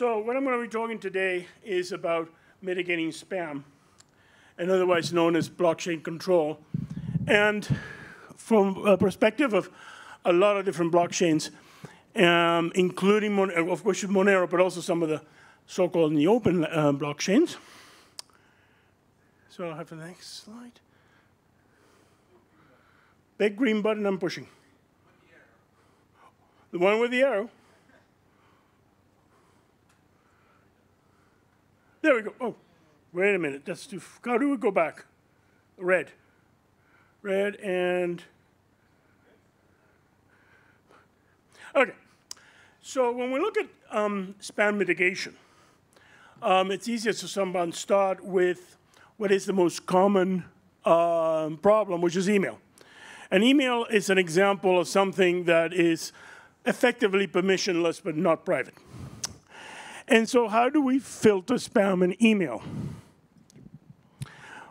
So what I'm going to be talking today is about mitigating spam, and otherwise known as blockchain control. And from a perspective of a lot of different blockchains, um, including, of course, Monero, but also some of the so-called in the open uh, blockchains. So I'll have the next slide. Big green button I'm pushing. The one with the arrow. There we go. Oh, wait a minute. That's too. How do we go back? Red. Red and. Okay. So when we look at um, spam mitigation, um, it's easier to someone start with what is the most common um, problem, which is email. An email is an example of something that is effectively permissionless but not private. And so how do we filter spam and email?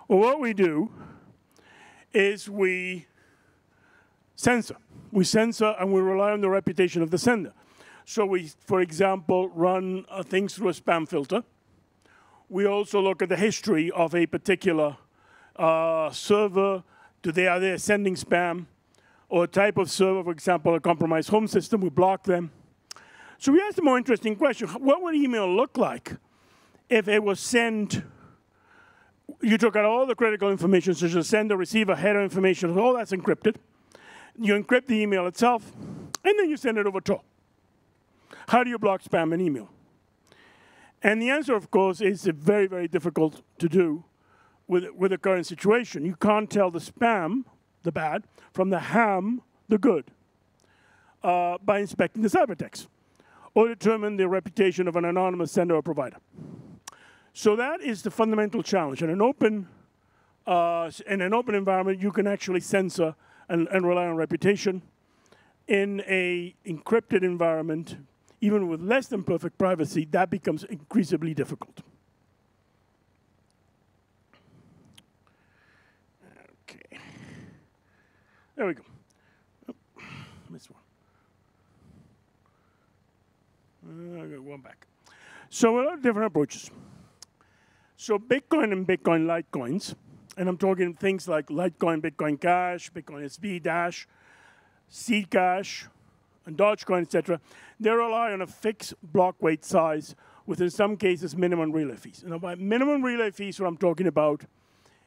Well, what we do is we censor. We censor and we rely on the reputation of the sender. So we, for example, run uh, things through a spam filter we also look at the history of a particular uh, server. Do they, are they sending spam? Or a type of server, for example, a compromised home system, we block them. So we asked a more interesting question. What would email look like if it was sent, you took out all the critical information, such as sender, receiver, header information, all that's encrypted. You encrypt the email itself, and then you send it over Tor. How do you block spam in email? And the answer, of course, is very, very difficult to do with, with the current situation. You can't tell the spam, the bad, from the ham, the good, uh, by inspecting the ciphertext, or determine the reputation of an anonymous sender or provider. So that is the fundamental challenge. In an open, uh, in an open environment, you can actually censor and, and rely on reputation. In a encrypted environment, even with less than perfect privacy, that becomes increasingly difficult. Okay. There we go. Oh, missed one. Uh, I got one back. So a lot of different approaches. So Bitcoin and Bitcoin-like coins, and I'm talking things like Litecoin, Bitcoin Cash, Bitcoin SV Dash, Zcash, and Dogecoin, etc., they rely on a fixed block weight size with, in some cases, minimum relay fees. Now, by minimum relay fees, what I'm talking about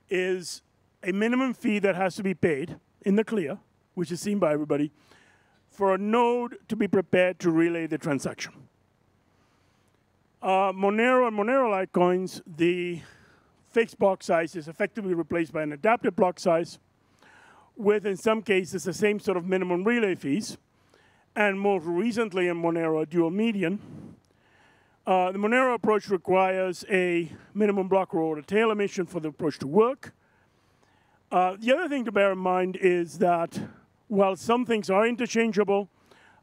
is a minimum fee that has to be paid in the clear, which is seen by everybody, for a node to be prepared to relay the transaction. Uh, Monero and Monero-like coins, the fixed block size is effectively replaced by an adaptive block size with, in some cases, the same sort of minimum relay fees, and more recently in Monero, dual median. Uh, the Monero approach requires a minimum block reward tail emission for the approach to work. Uh, the other thing to bear in mind is that while some things are interchangeable,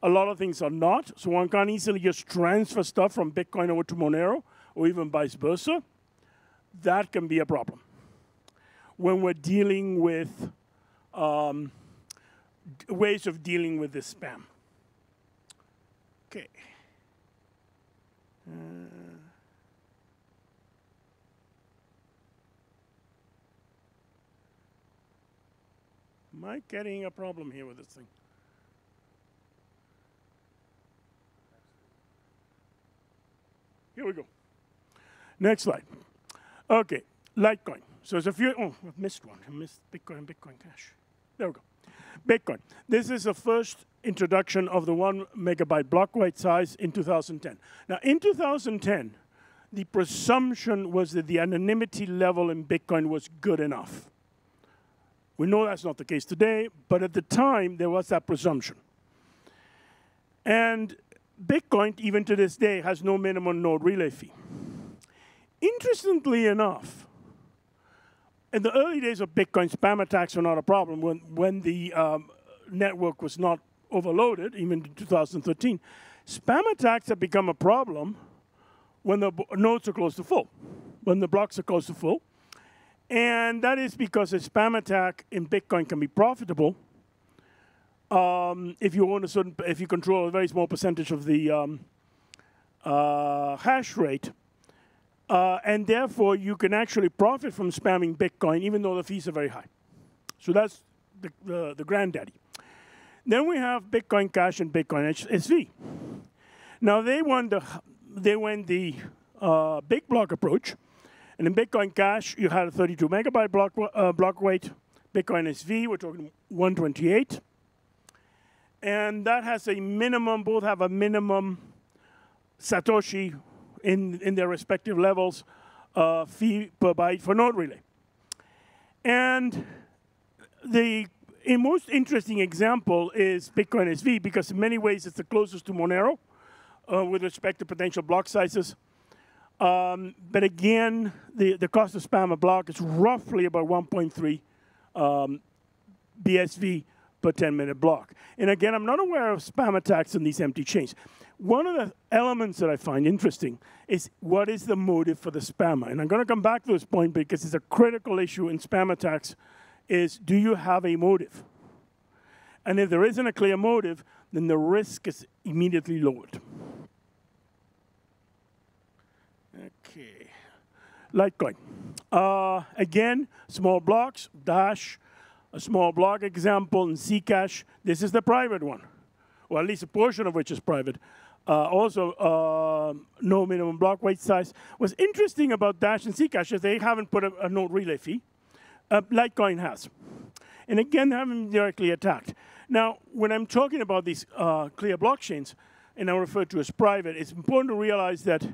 a lot of things are not. So one can't easily just transfer stuff from Bitcoin over to Monero, or even vice versa. That can be a problem when we're dealing with um, ways of dealing with this spam. Okay. Uh, am I getting a problem here with this thing? Here we go. Next slide. Okay, Litecoin. So there's a few, oh, I missed one. I missed Bitcoin, and Bitcoin Cash. There we go. Bitcoin. This is the first introduction of the one megabyte block weight size in 2010. Now, in 2010, the presumption was that the anonymity level in Bitcoin was good enough. We know that's not the case today, but at the time, there was that presumption. And Bitcoin, even to this day, has no minimum node relay fee. Interestingly enough, in the early days of Bitcoin, spam attacks were not a problem when, when the um, network was not overloaded, even in 2013. Spam attacks have become a problem when the nodes are close to full, when the blocks are close to full. And that is because a spam attack in Bitcoin can be profitable um, if you own a certain, if you control a very small percentage of the um, uh, hash rate. Uh, and therefore, you can actually profit from spamming Bitcoin, even though the fees are very high. So that's the, the, the granddaddy. Then we have Bitcoin Cash and Bitcoin SV. Now they went the they went the uh, big block approach, and in Bitcoin Cash you had a 32 megabyte block uh, block weight. Bitcoin SV we're talking 128, and that has a minimum. Both have a minimum Satoshi in in their respective levels uh, fee per byte for node relay, and the most interesting example is Bitcoin SV because in many ways it's the closest to Monero uh, with respect to potential block sizes. Um, but again, the, the cost of spam a block is roughly about 1.3 um, BSV per 10 minute block. And again, I'm not aware of spam attacks in these empty chains. One of the elements that I find interesting is what is the motive for the spammer? And I'm going to come back to this point because it's a critical issue in spam attacks is do you have a motive? And if there isn't a clear motive, then the risk is immediately lowered. Okay. Litecoin. Uh, again, small blocks, Dash, a small block example in Zcash. This is the private one, or at least a portion of which is private. Uh, also, uh, no minimum block weight size. What's interesting about Dash and Zcash is they haven't put a, a node relay fee uh, Litecoin has. And again, they haven't directly attacked. Now, when I'm talking about these uh, clear blockchains, and I refer to as private, it's important to realize that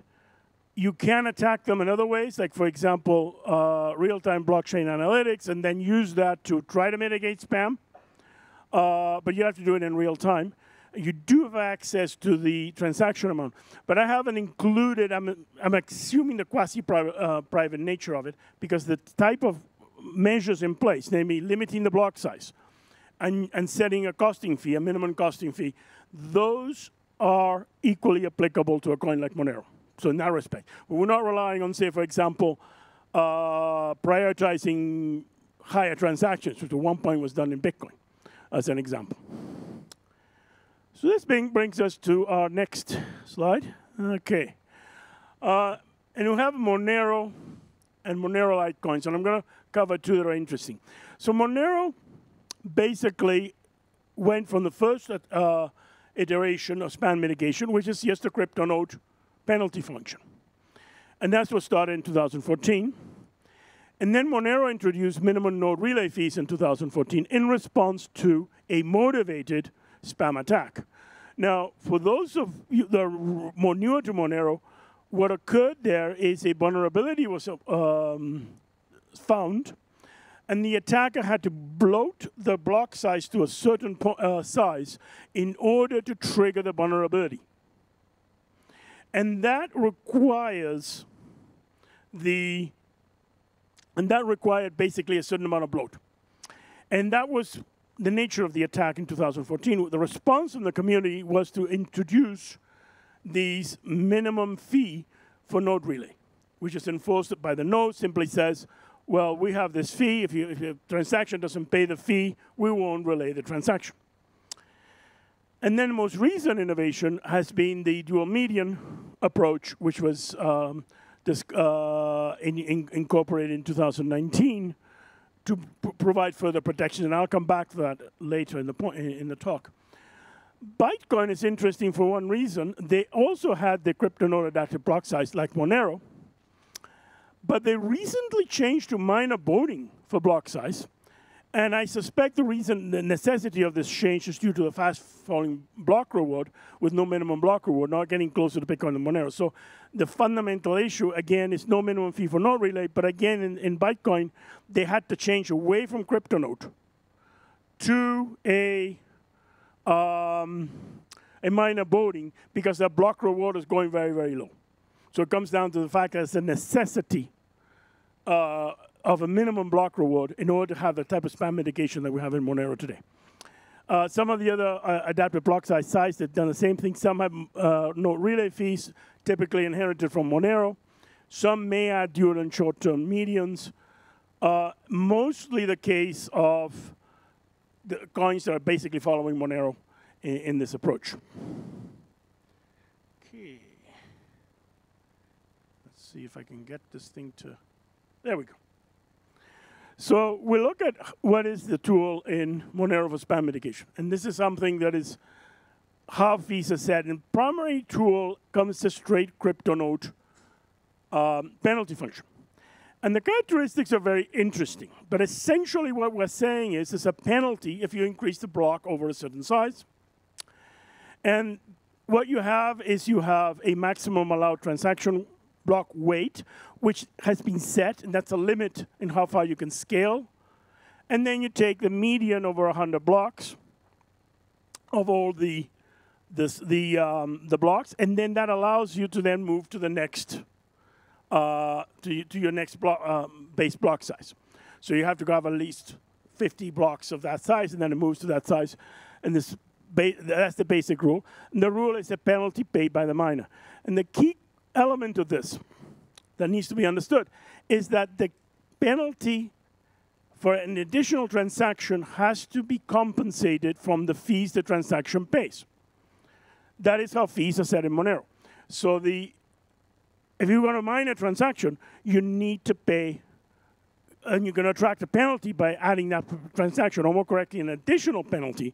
you can attack them in other ways, like, for example, uh, real-time blockchain analytics, and then use that to try to mitigate spam. Uh, but you have to do it in real time. You do have access to the transaction amount, but I haven't included, I'm, I'm assuming the quasi-private uh, private nature of it, because the type of measures in place, namely limiting the block size and, and setting a costing fee, a minimum costing fee, those are equally applicable to a coin like Monero. So in that respect, we're not relying on, say, for example, uh, prioritizing higher transactions, which at one point was done in Bitcoin, as an example. So this brings us to our next slide. Okay. Uh, and we have Monero and Monero-like coins, and I'm going to cover two that are interesting. So Monero basically went from the first uh, iteration of spam mitigation, which is just a CryptoNote penalty function. And that's what started in 2014. And then Monero introduced minimum node relay fees in 2014 in response to a motivated spam attack. Now, for those of you that are more newer to Monero, what occurred there is a vulnerability was um, found, and the attacker had to bloat the block size to a certain uh, size in order to trigger the vulnerability. And that requires the, and that required basically a certain amount of bloat. And that was the nature of the attack in 2014. The response from the community was to introduce these minimum fee for node relay, which is enforced by the node, simply says, well, we have this fee. If, you, if your transaction doesn't pay the fee, we won't relay the transaction. And then the most recent innovation has been the dual median approach, which was um, this, uh, in, in, incorporated in 2019 to provide further protection. And I'll come back to that later in the, point, in the talk. Bytecoin is interesting for one reason. They also had the CryptoNote adaptive block size like Monero, but they recently changed to miner voting for block size. And I suspect the reason, the necessity of this change is due to the fast falling block reward with no minimum block reward, not getting closer to Bitcoin and Monero. So the fundamental issue, again, is no minimum fee for node relay. But again, in, in Bytecoin, they had to change away from CryptoNote to a, um, a miner voting because the block reward is going very, very low. So it comes down to the fact that it's a necessity uh, of a minimum block reward in order to have the type of spam mitigation that we have in Monero today. Uh, some of the other uh, adaptive block size sites have done the same thing. Some have uh, node relay fees, typically inherited from Monero. Some may add dual and short-term medians. Uh, mostly the case of the coins that are basically following Monero in, in this approach. Okay. Let's see if I can get this thing to, there we go. So we look at what is the tool in Monero for spam mitigation. And this is something that is how are set. And primary tool comes the straight CryptoNote um, penalty function. And the characteristics are very interesting. But essentially what we're saying is there's a penalty if you increase the block over a certain size. And what you have is you have a maximum allowed transaction block weight, which has been set, and that's a limit in how far you can scale. And then you take the median over 100 blocks of all the this, the um, the blocks, and then that allows you to then move to the next uh, to, to your next block, um, base block size. So you have to have at least 50 blocks of that size, and then it moves to that size. And this that's the basic rule. And the rule is a penalty paid by the miner. And the key element of this that needs to be understood is that the penalty for an additional transaction has to be compensated from the fees the transaction pays. That is how fees are set in Monero. So the if you want to mine a transaction, you need to pay, and you're going to attract a penalty by adding that transaction, or more correctly, an additional penalty.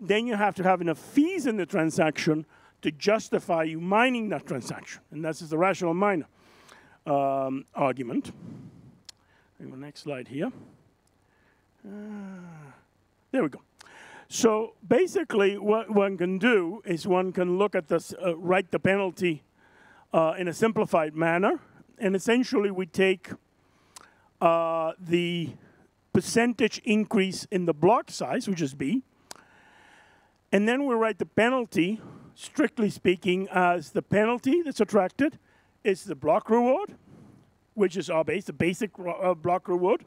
Then you have to have enough fees in the transaction to justify you mining that transaction. And that's the rational miner um, argument. the next slide here. Uh, there we go. So basically, what one can do is one can look at this, uh, write the penalty uh, in a simplified manner. And essentially, we take uh, the percentage increase in the block size, which is B, and then we write the penalty strictly speaking, as the penalty that's attracted is the block reward, which is our base, the basic uh, block reward,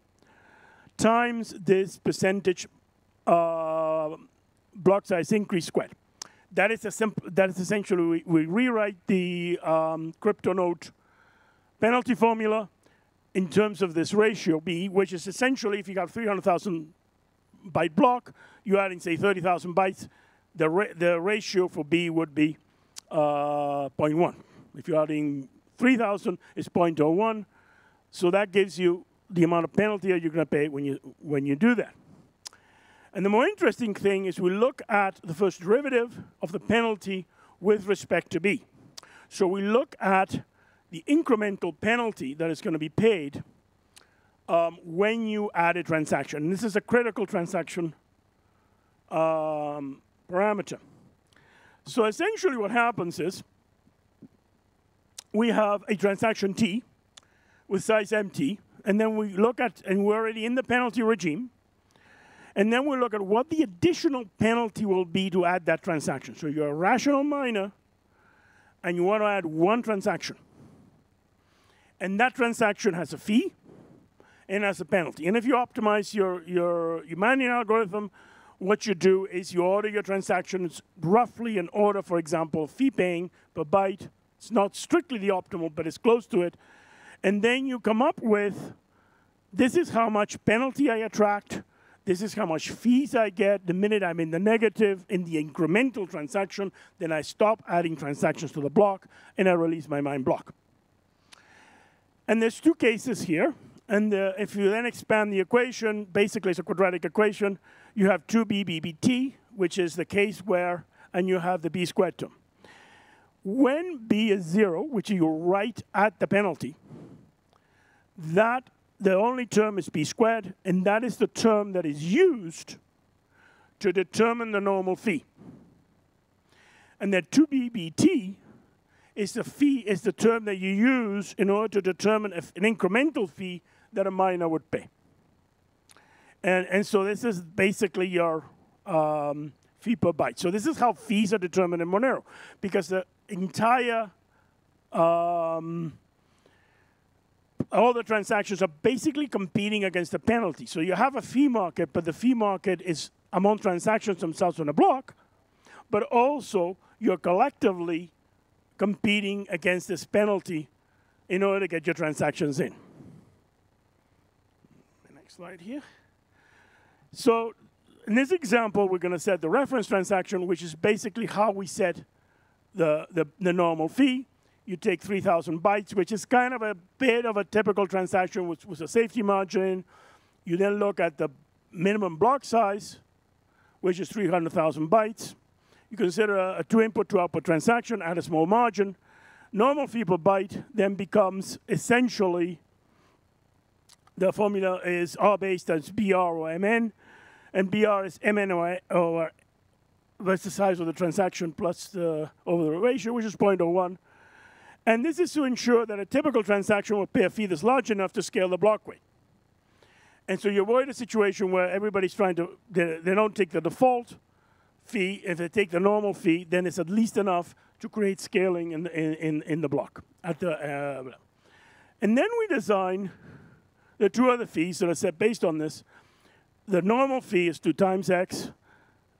times this percentage uh, block size increase squared. That is a simple. That is essentially we, we rewrite the um, CryptoNote penalty formula in terms of this ratio B, which is essentially if you have 300,000 byte block, you're adding say 30,000 bytes the, ra the ratio for B would be uh, 0.1. If you're adding 3,000, it's 0.01. So that gives you the amount of penalty that you're going to pay when you, when you do that. And the more interesting thing is we look at the first derivative of the penalty with respect to B. So we look at the incremental penalty that is going to be paid um, when you add a transaction. And this is a critical transaction um, parameter. So essentially what happens is we have a transaction T with size MT, and then we look at, and we're already in the penalty regime, and then we look at what the additional penalty will be to add that transaction. So you're a rational miner, and you want to add one transaction. And that transaction has a fee and has a penalty. And if you optimize your, your, your mining algorithm what you do is you order your transactions roughly in order, for example, fee paying per byte. It's not strictly the optimal, but it's close to it. And then you come up with this is how much penalty I attract. This is how much fees I get. The minute I'm in the negative in the incremental transaction, then I stop adding transactions to the block and I release my mine block. And there's two cases here. And uh, if you then expand the equation, basically it's a quadratic equation. You have 2b which is the case where, and you have the b squared term. When b is 0, which you write at the penalty, that the only term is b squared, and that is the term that is used to determine the normal fee. And that 2bbt is the fee is the term that you use in order to determine an incremental fee that a miner would pay. And, and so this is basically your um, fee per byte. So this is how fees are determined in Monero, because the entire um, all the transactions are basically competing against the penalty. So you have a fee market, but the fee market is among transactions themselves on a block, but also you're collectively competing against this penalty in order to get your transactions in. The next slide here. So in this example, we're going to set the reference transaction, which is basically how we set the, the, the normal fee. you take 3,000 bytes, which is kind of a bit of a typical transaction with, with a safety margin. You then look at the minimum block size, which is 300,000 bytes. You consider a, a two input, two output transaction, at a small margin. Normal fee per byte then becomes essentially the formula is R based as BR or MN, and BR is MN or that's the size of the transaction plus the over the ratio, which is 0.01. And this is to ensure that a typical transaction will pay a fee that's large enough to scale the block weight. And so you avoid a situation where everybody's trying to, they, they don't take the default fee. If they take the normal fee, then it's at least enough to create scaling in, in, in, in the block. At the, uh, and then we design the two other fees that are set based on this. The normal fee is 2 times x,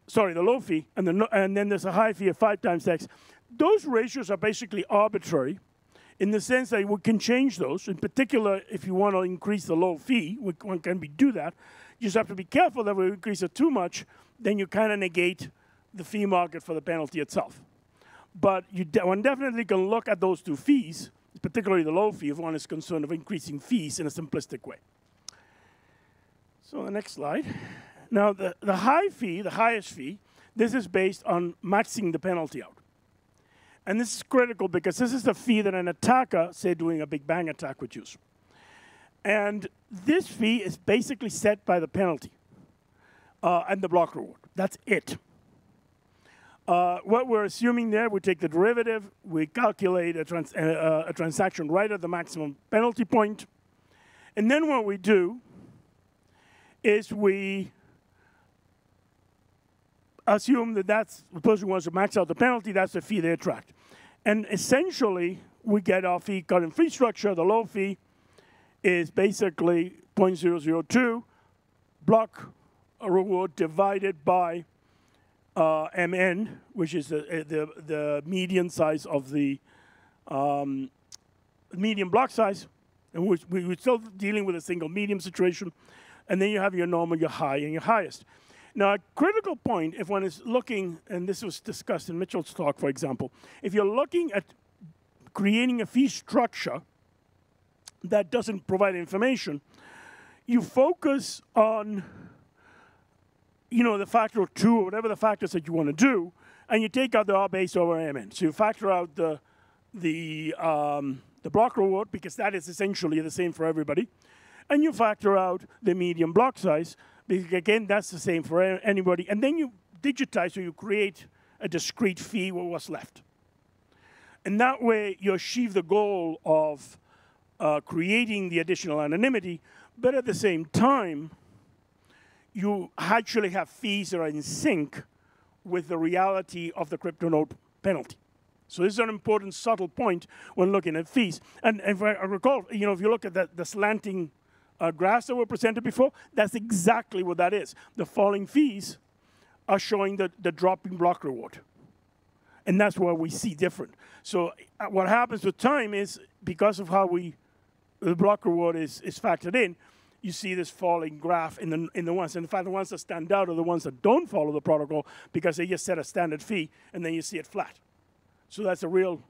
sorry, the low fee, and, the no, and then there's a high fee of 5 times x. Those ratios are basically arbitrary in the sense that we can change those. In particular, if you want to increase the low fee, one can be do that. You just have to be careful that we increase it too much, then you kind of negate the fee market for the penalty itself. But you de one definitely can look at those two fees, particularly the low fee, if one is concerned of increasing fees in a simplistic way. So the next slide. Now, the, the high fee, the highest fee, this is based on maxing the penalty out. And this is critical because this is the fee that an attacker, say doing a big bang attack, would use. And this fee is basically set by the penalty uh, and the block reward. That's it. Uh, what we're assuming there, we take the derivative, we calculate a, trans uh, a transaction right at the maximum penalty point, and then what we do is we assume that that's the person who wants to max out the penalty, that's the fee they attract. And essentially, we get our fee cut in fee structure. The low fee is basically 0.002 block reward divided by uh, MN, which is the, uh, the, the median size of the um, median block size. And we're, we're still dealing with a single median situation. And then you have your normal, your high, and your highest. Now, a critical point, if one is looking, and this was discussed in Mitchell's talk, for example, if you're looking at creating a fee structure that doesn't provide information, you focus on you know, the factor of two or whatever the factors that you want to do, and you take out the R base over MN. So you factor out the, the, um, the block reward, because that is essentially the same for everybody, and you factor out the median block size, because again, that's the same for anybody, and then you digitize, so you create a discrete fee with what's left. And that way, you achieve the goal of uh, creating the additional anonymity, but at the same time, you actually have fees that are in sync with the reality of the CryptoNote penalty. So this is an important subtle point when looking at fees. And if I recall, you know, if you look at the, the slanting uh, graphs that were presented before, that's exactly what that is. The falling fees are showing the, the dropping block reward. And that's where we see different. So uh, what happens with time is because of how we, the block reward is, is factored in, you see this falling graph in the, in the ones. And in fact, the ones that stand out are the ones that don't follow the protocol because they just set a standard fee and then you see it flat. So that's a real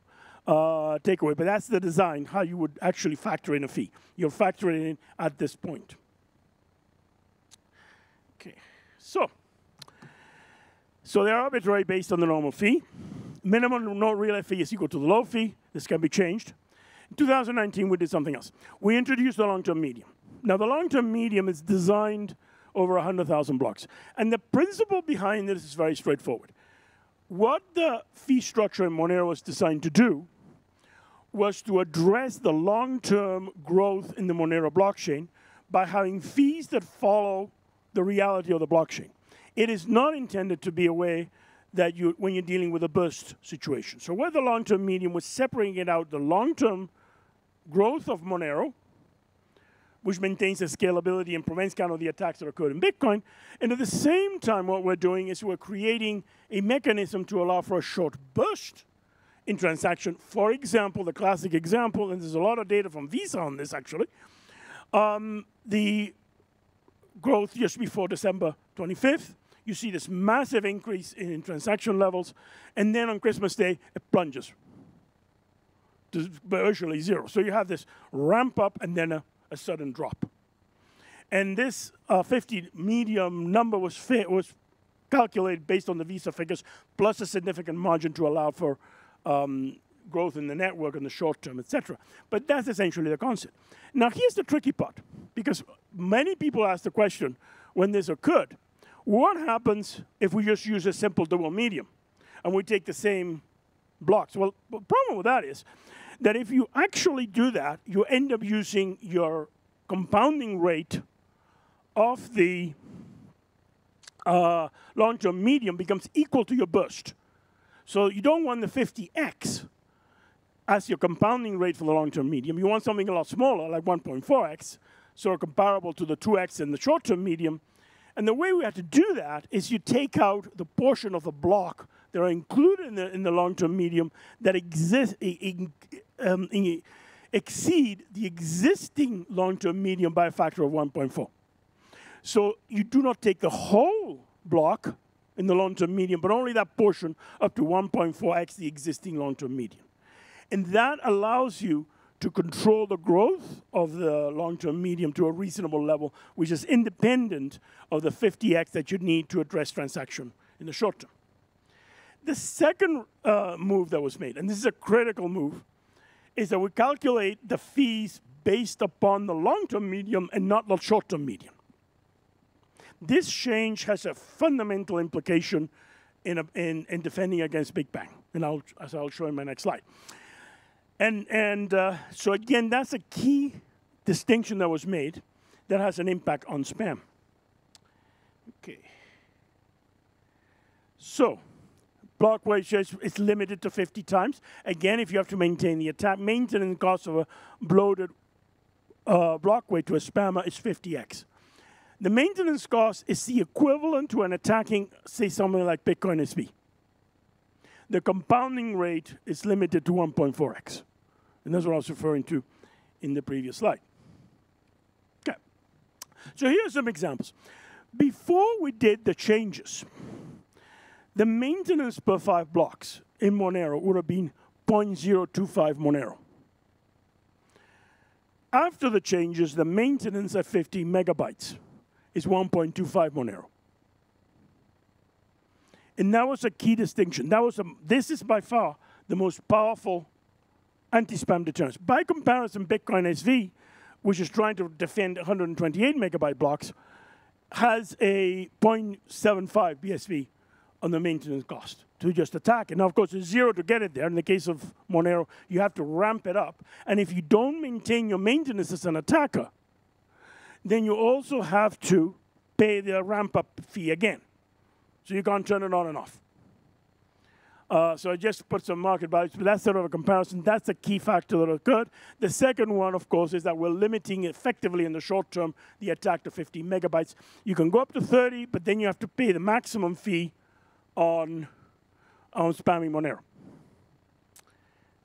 uh, takeaway. But that's the design, how you would actually factor in a fee. You're factoring in at this point. Okay, so. So they're arbitrary based on the normal fee. Minimum no real fee is equal to the low fee. This can be changed. In 2019, we did something else. We introduced the long-term median. Now, the long-term median is designed over 100,000 blocks. And the principle behind this is very straightforward. What the fee structure in Monero was designed to do was to address the long-term growth in the Monero blockchain by having fees that follow the reality of the blockchain. It is not intended to be a way that you, when you're dealing with a burst situation. So where the long-term median was separating it out the long-term growth of Monero which maintains the scalability and prevents kind of the attacks that occurred in Bitcoin. And at the same time, what we're doing is we're creating a mechanism to allow for a short burst in transaction. For example, the classic example, and there's a lot of data from Visa on this actually, um, the growth just before December 25th, you see this massive increase in transaction levels, and then on Christmas Day, it plunges. to virtually zero. So you have this ramp up and then a, a sudden drop. And this uh, 50 median number was, was calculated based on the Visa figures, plus a significant margin to allow for um, growth in the network in the short term, etc. But that's essentially the concept. Now, here's the tricky part, because many people ask the question when this occurred, what happens if we just use a simple double median and we take the same blocks? Well, the problem with that is that if you actually do that, you end up using your compounding rate of the uh, long-term median becomes equal to your burst. So you don't want the 50x as your compounding rate for the long-term median. You want something a lot smaller, like 1.4x, so comparable to the 2x in the short-term median. And the way we have to do that is you take out the portion of the block that are included in the, in the long-term median that exist, um, exceed the existing long-term median by a factor of 1.4. So you do not take the whole block in the long-term median, but only that portion up to 1.4x the existing long-term median. And that allows you to control the growth of the long-term median to a reasonable level, which is independent of the 50x that you need to address transaction in the short term. The second uh, move that was made, and this is a critical move, is that we calculate the fees based upon the long-term median and not the short-term median. This change has a fundamental implication in, a, in, in defending against Big Bang, and I'll, as I'll show in my next slide. And, and uh, so again, that's a key distinction that was made that has an impact on spam. Okay. So, block weight is, limited to 50 times. Again, if you have to maintain the attack, maintenance cost of a bloated uh, block weight to a spammer is 50x. The maintenance cost is the equivalent to an attacking, say, something like Bitcoin SV. The compounding rate is limited to 1.4x. And that's what I was referring to in the previous slide. Okay. So here are some examples. Before we did the changes, the maintenance per five blocks in Monero would have been 0.025 Monero. After the changes, the maintenance at 50 megabytes is 1.25 Monero. And that was a key distinction. That was a, this is by far the most powerful anti-spam deterrence. By comparison, Bitcoin SV, which is trying to defend 128 megabyte blocks, has a 0.75 BSV on the maintenance cost to just attack it. Now, of course, it's zero to get it there. In the case of Monero, you have to ramp it up. And if you don't maintain your maintenance as an attacker, then you also have to pay the ramp up fee again. So you can't turn it on and off. Uh, so I just put some market values, but that's sort of a comparison. That's a key factor that occurred. The second one, of course, is that we're limiting effectively in the short term the attack to 50 megabytes. You can go up to 30, but then you have to pay the maximum fee on, on spamming Monero.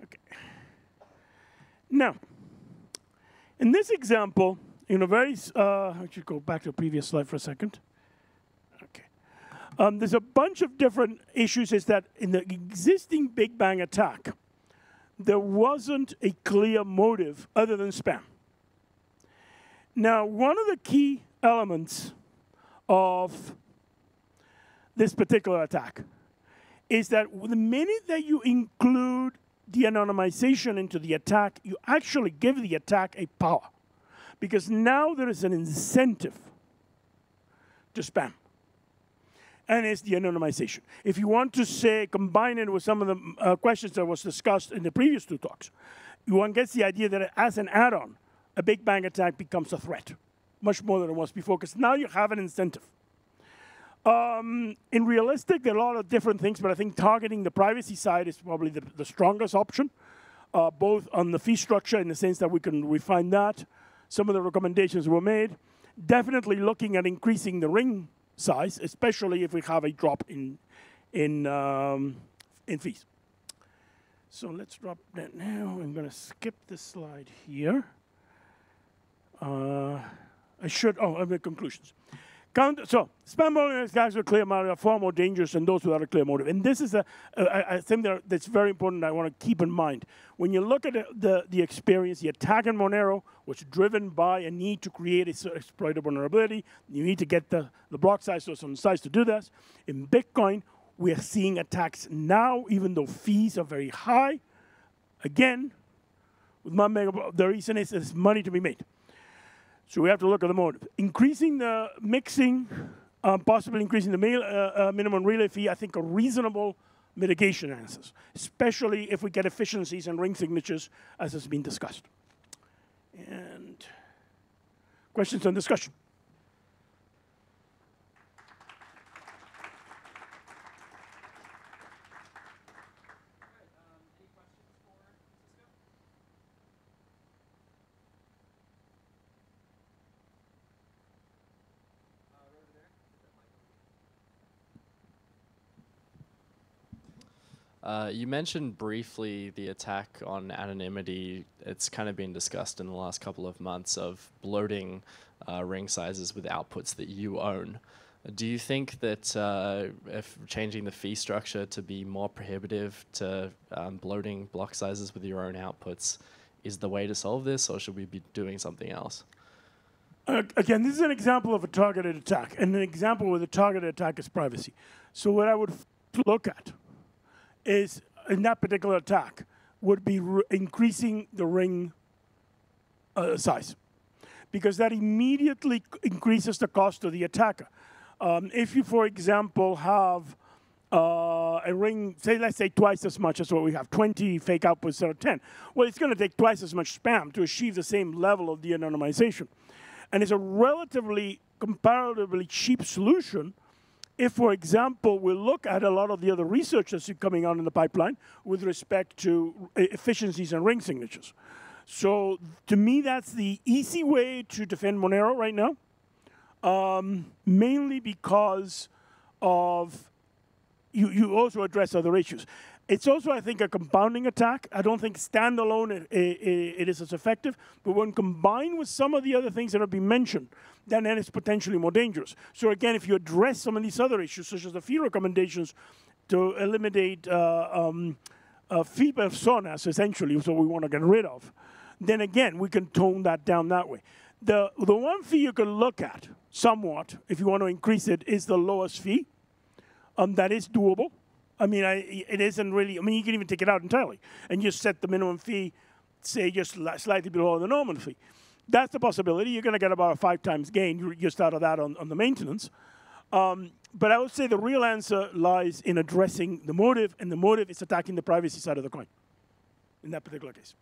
Okay. Now, in this example, in a very, uh, I should go back to the previous slide for a second. Um, there's a bunch of different issues is that in the existing Big Bang attack, there wasn't a clear motive other than spam. Now, one of the key elements of this particular attack is that the minute that you include the anonymization into the attack, you actually give the attack a power. Because now there is an incentive to spam and it's the anonymization. If you want to say, combine it with some of the uh, questions that was discussed in the previous two talks, one gets the idea that as an add-on, a Big Bang attack becomes a threat, much more than it was before, because now you have an incentive. Um, in realistic, there are a lot of different things, but I think targeting the privacy side is probably the, the strongest option, uh, both on the fee structure in the sense that we can refine that. Some of the recommendations were made. Definitely looking at increasing the ring size, especially if we have a drop in, in, um, in fees. So let's drop that now. I'm going to skip this slide here. Uh, I should, oh, I have conclusions. Counter, so spam bullying guys with clear motive are far more dangerous than those without a clear motive. And this is a, a, a thing that, that's very important I want to keep in mind. When you look at the, the, the, experience, the attack in Monero was driven by a need to create a exploited vulnerability. You need to get the, the block size to some size to do this. In Bitcoin, we are seeing attacks now, even though fees are very high. Again, with my mega, the reason is there's money to be made. So we have to look at the motive. Increasing the mixing, um, possibly increasing the mail, uh, uh, minimum relay fee, I think are reasonable mitigation answers, especially if we get efficiencies and ring signatures as has been discussed. And questions and discussion? Uh, you mentioned briefly the attack on anonymity. It's kind of been discussed in the last couple of months of bloating uh, ring sizes with outputs that you own. Do you think that uh, if changing the fee structure to be more prohibitive to um, bloating block sizes with your own outputs is the way to solve this, or should we be doing something else? Uh, again, this is an example of a targeted attack, and an example where the targeted attack is privacy. So what I would look at is in that particular attack would be increasing the ring uh, size because that immediately increases the cost of the attacker. Um, if you, for example, have uh, a ring, say, let's say twice as much as what we have, 20 fake outputs instead of 10, well, it's going to take twice as much spam to achieve the same level of de-anonymization. And it's a relatively, comparatively cheap solution if, for example, we look at a lot of the other research that's coming out in the pipeline with respect to efficiencies and ring signatures. So to me, that's the easy way to defend Monero right now, um, mainly because of you, you also address other issues. It's also, I think, a compounding attack. I don't think standalone it, it, it is as effective, but when combined with some of the other things that have been mentioned, then, then it's potentially more dangerous. So again, if you address some of these other issues, such as the fee recommendations to eliminate uh, um, uh, fee personas, essentially, so we want to get rid of, then again, we can tone that down that way. The, the one fee you can look at somewhat, if you want to increase it, is the lowest fee. Um, that is doable. I mean, I, it isn't really, I mean, you can even take it out entirely and just set the minimum fee, say, just slightly below the normal fee. That's the possibility. You're going to get about a five times gain just out of that on, on the maintenance. Um, but I would say the real answer lies in addressing the motive, and the motive is attacking the privacy side of the coin in that particular case.